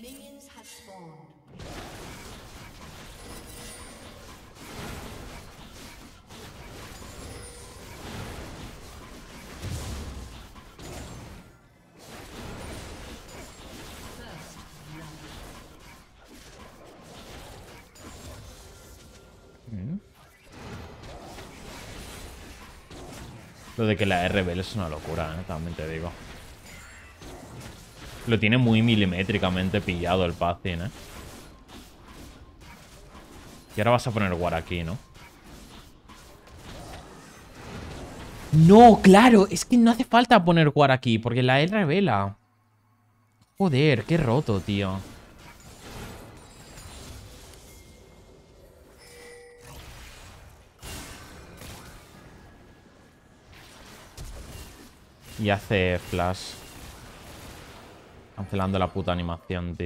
Minions have spawned. Lo de que la RBL es una locura, ¿eh? también te digo. Lo tiene muy milimétricamente pillado el Pacin, ¿eh? Y ahora vas a poner War aquí, ¿no? No, claro, es que no hace falta poner War aquí, porque la E revela. Joder, qué roto, tío. Y hace flash. Cancelando la puta animación, tío.